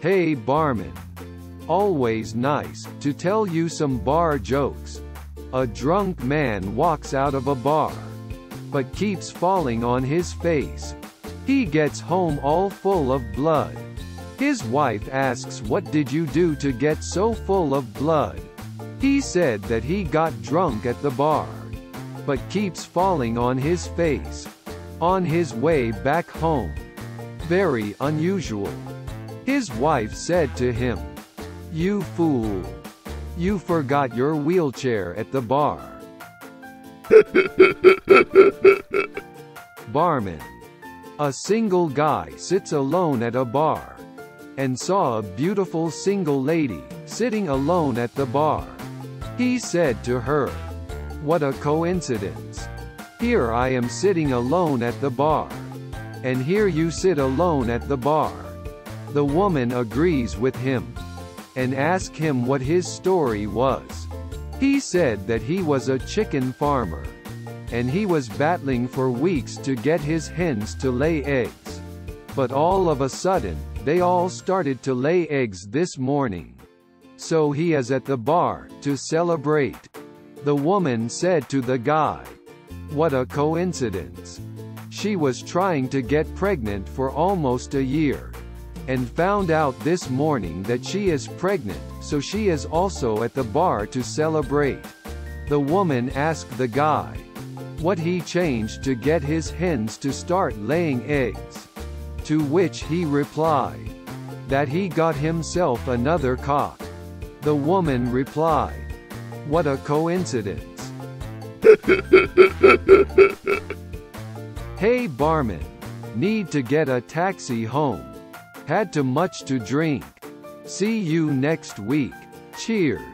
Hey barman. Always nice to tell you some bar jokes. A drunk man walks out of a bar, but keeps falling on his face. He gets home all full of blood. His wife asks what did you do to get so full of blood? He said that he got drunk at the bar, but keeps falling on his face. On his way back home. Very unusual. His wife said to him, You fool. You forgot your wheelchair at the bar. Barman. A single guy sits alone at a bar and saw a beautiful single lady sitting alone at the bar. He said to her, What a coincidence. Here I am sitting alone at the bar. And here you sit alone at the bar. The woman agrees with him and asks him what his story was. He said that he was a chicken farmer and he was battling for weeks to get his hens to lay eggs. But all of a sudden, they all started to lay eggs this morning. So he is at the bar, to celebrate. The woman said to the guy, What a coincidence. She was trying to get pregnant for almost a year. And found out this morning that she is pregnant, so she is also at the bar to celebrate. The woman asked the guy, what he changed to get his hens to start laying eggs. To which he replied, that he got himself another cock. The woman replied, what a coincidence. hey barman, need to get a taxi home. Had too much to drink. See you next week. Cheers.